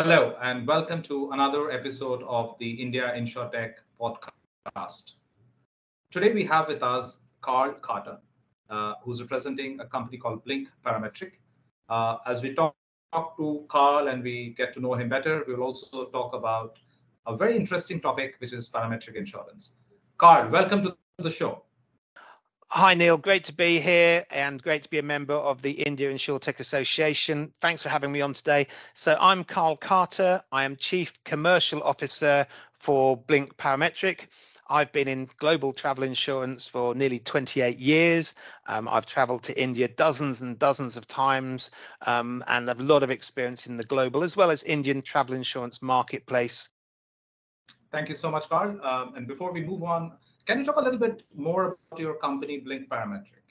Hello, and welcome to another episode of the India InsurTech podcast. Today we have with us Carl Carter, uh, who's representing a company called Blink Parametric. Uh, as we talk, talk to Carl and we get to know him better, we'll also talk about a very interesting topic, which is parametric insurance. Carl, welcome to the show. Hi, Neil. Great to be here and great to be a member of the India InsurTech Association. Thanks for having me on today. So, I'm Carl Carter. I am Chief Commercial Officer for Blink Parametric. I've been in global travel insurance for nearly 28 years. Um, I've traveled to India dozens and dozens of times um, and have a lot of experience in the global as well as Indian travel insurance marketplace. Thank you so much, Carl. Um, and before we move on, can you talk a little bit more about your company, Blink Parametric?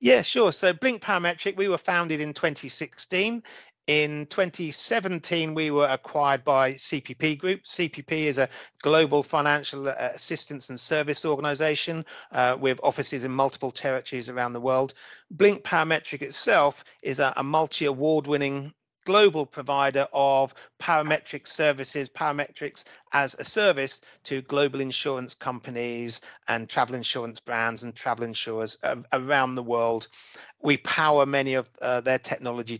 Yeah, sure. So Blink Parametric, we were founded in 2016. In 2017, we were acquired by CPP Group. CPP is a global financial uh, assistance and service organization uh, with offices in multiple territories around the world. Blink Parametric itself is a, a multi award winning global provider of parametric services, parametrics as a service to global insurance companies and travel insurance brands and travel insurers around the world. We power many of uh, their technology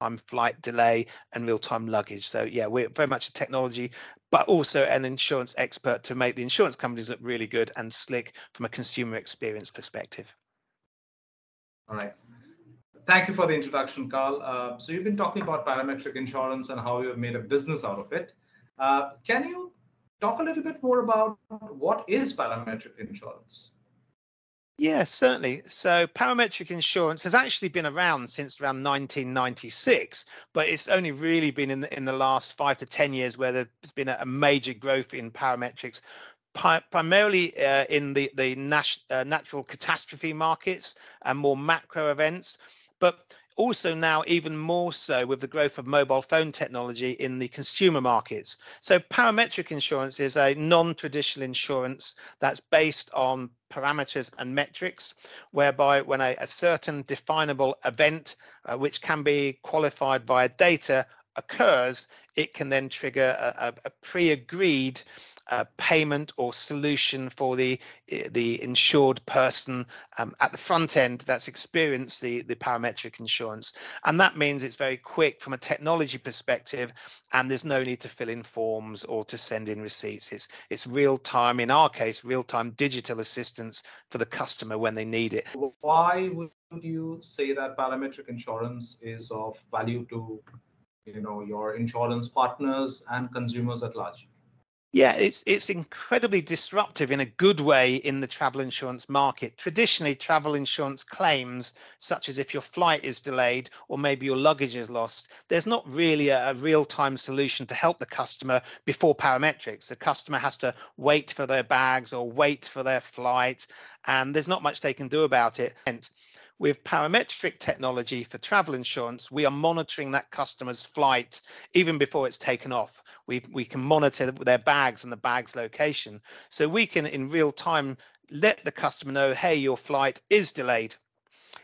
time flight delay and real-time luggage. So yeah, we're very much a technology, but also an insurance expert to make the insurance companies look really good and slick from a consumer experience perspective. All right. Thank you for the introduction, Carl. Uh, so you've been talking about parametric insurance and how you've made a business out of it. Uh, can you talk a little bit more about what is parametric insurance? Yeah, certainly. So parametric insurance has actually been around since around 1996, but it's only really been in the, in the last five to 10 years where there's been a, major growth in parametrics, primarily uh, in the, the uh, natural catastrophe markets and more macro events but also now even more so with the growth of mobile phone technology in the consumer markets. So parametric insurance is a non-traditional insurance that's based on parameters and metrics, whereby when a, a certain definable event, uh, which can be qualified via data, occurs, it can then trigger a, a pre-agreed uh, payment or solution for the the insured person um, at the front end that's experienced the the parametric insurance. And that means it's very quick from a technology perspective and there's no need to fill in forms or to send in receipts. It's it's real time in our case real time digital assistance for the customer when they need it. Why would you say that parametric insurance is of value to you know your insurance partners and consumers at large yeah, it's it's incredibly disruptive in a good way in the travel insurance market. Traditionally, travel insurance claims, such as if your flight is delayed or maybe your luggage is lost, there's not really a, a real-time solution to help the customer before parametrics. The customer has to wait for their bags or wait for their flight, and there's not much they can do about it. And with parametric technology for travel insurance, we are monitoring that customer's flight even before it's taken off. We, we can monitor their bags and the bag's location. So we can, in real time, let the customer know, hey, your flight is delayed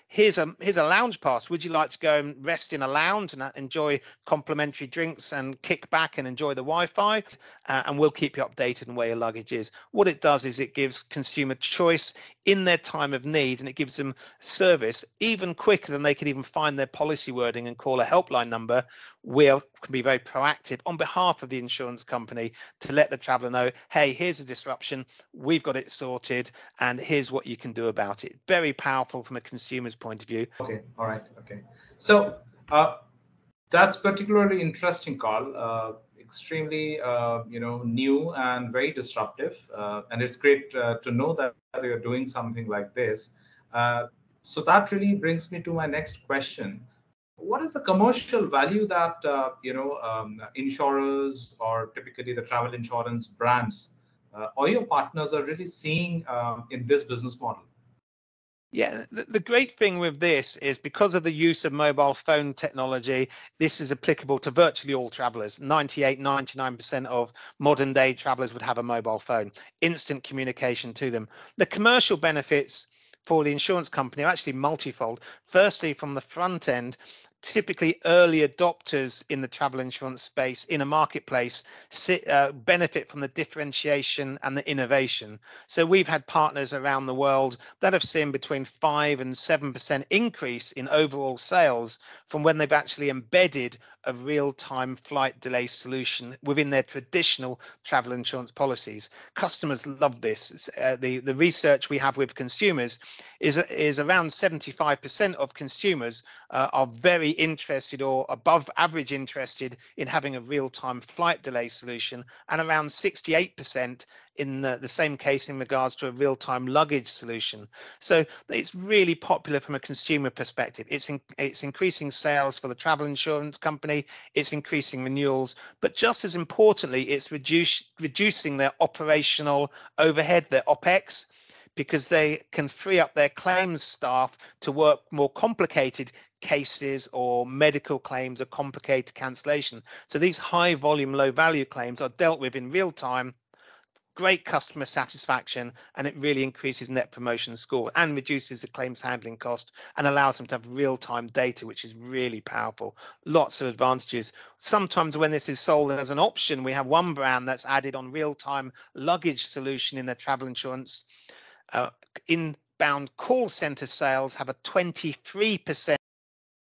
here's a here's a lounge pass. Would you like to go and rest in a lounge and uh, enjoy complimentary drinks and kick back and enjoy the Wi-Fi? Uh, and we'll keep you updated on where your luggage is. What it does is it gives consumer choice in their time of need, and it gives them service even quicker than they can even find their policy wording and call a helpline number. We can be very proactive on behalf of the insurance company to let the traveller know, hey, here's a disruption, we've got it sorted, and here's what you can do about it. Very powerful from a consumer's point of view. Okay, all right, okay. So uh, that's particularly interesting, Carl. Uh, extremely, uh, you know, new and very disruptive, uh, and it's great uh, to know that you're doing something like this. Uh, so that really brings me to my next question. What is the commercial value that you know um, insurers or typically the travel insurance brands or your partners are really seeing um, in this business model? Yeah, the, great thing with this is because of the use of mobile phone technology, this is applicable to virtually all travelers. 98, 99% of modern day travelers would have a mobile phone, instant communication to them. The commercial benefits for the insurance company are actually multifold. Firstly, from the front end, typically early adopters in the travel insurance space in a marketplace sit, uh, benefit from the differentiation and the innovation. So we've had partners around the world that have seen between 5 and 7% increase in overall sales from when they've actually embedded a real-time flight delay solution within their traditional travel insurance policies. Customers love this. Uh, the, the research we have with consumers is, is around 75% of consumers uh, are very interested or above average interested in having a real-time flight delay solution and around 68% in the, the, same case in regards to a real-time luggage solution. So it's really popular from a consumer perspective. It's in, it's increasing sales for the travel insurance company. It's increasing renewals, but just as importantly, it's reduce, reducing their operational overhead, their OPEX, because they can free up their claims staff to work more complicated cases or medical claims or complicated cancellation. So these high volume, low value claims are dealt with in real time great customer satisfaction and it really increases net promoter score and reduces the claims handling cost and allows them to have real-time data which is really powerful. Lots of advantages. Sometimes when this is sold as an option we have one brand that's added on real-time luggage solution in their travel insurance. Uh, inbound call center sales have a 23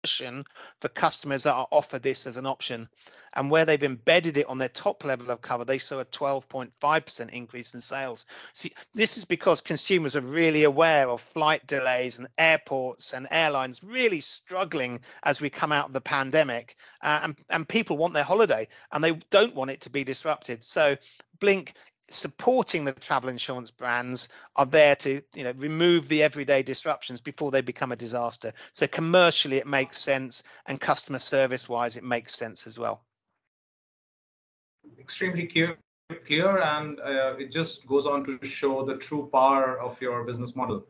percent for customers that are offered this as an option. And where they've embedded it on their top level of cover, they saw a 12.5% increase in sales. See, this is because consumers are really aware of flight delays and airports and airlines really struggling as we come out of the pandemic. Uh, and, and people want their holiday and they don't want it to be disrupted. So Blink supporting the travel insurance brands are there to you know remove the everyday disruptions before they become a disaster. So commercially it makes sense and customer service wise it makes sense as well. Extremely clear clear and uh, it just goes on to show the true power of your business model.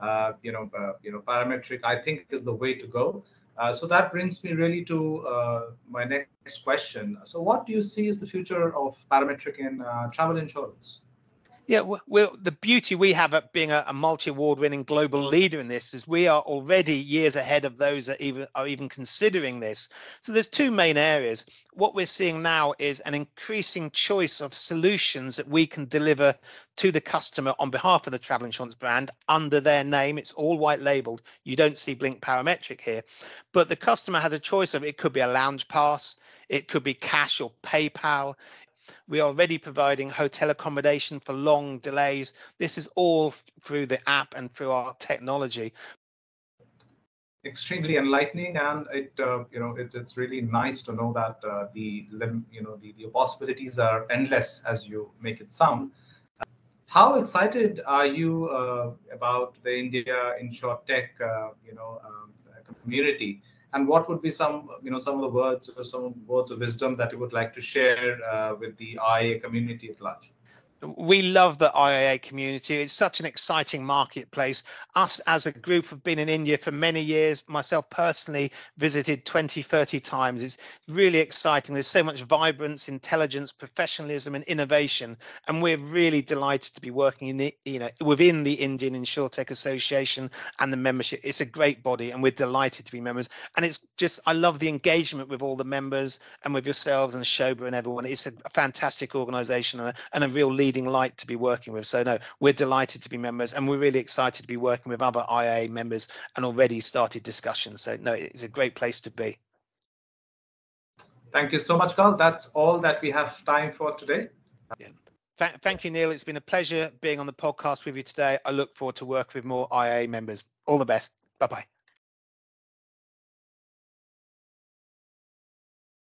Uh, you know uh, you know parametric i think is the way to go uh, so that brings me really to uh, my next question. So, what do you see is the future of parametric in uh, travel insurance? Yeah, well, the beauty we have at being a, a multi-award-winning global leader in this is we are already years ahead of those that even are even considering this. So there's two main areas. What we're seeing now is an increasing choice of solutions that we can deliver to the customer on behalf of the travel insurance brand under their name. It's all white labeled. You don't see Blink Parametric here, but the customer has a choice of it could be a lounge pass, it could be cash or PayPal, we are already providing hotel accommodation for long delays. This is all through the app and through our technology. Extremely enlightening, and it uh, you know it's it's really nice to know that uh, the you know the, the possibilities are endless as you make it sound. How excited are you uh, about the India InsurTech uh, you know um, community? And what would be some you know some of the words or some words of wisdom that you would like to share uh, with the IA community at large we love the IIA community. It's such an exciting marketplace. Us as a group have been in India for many years. Myself personally visited 20, 30 times. It's really exciting. There's so much vibrance, intelligence, professionalism, and innovation. And we're really delighted to be working in the, you know, within the Indian InsurTech Association and the membership. It's a great body, and we're delighted to be members. And it's just, I love the engagement with all the members and with yourselves and Shobha and everyone. It's a fantastic organization and a, and a real lead leading light to be working with. So no, we're delighted to be members and we're really excited to be working with other IA members and already started discussions. So no, it's a great place to be. Thank you so much, Carl. That's all that we have time for today. Yeah. Th thank you, Neil. It's been a pleasure being on the podcast with you today. I look forward to work with more IA members. All the best. Bye-bye.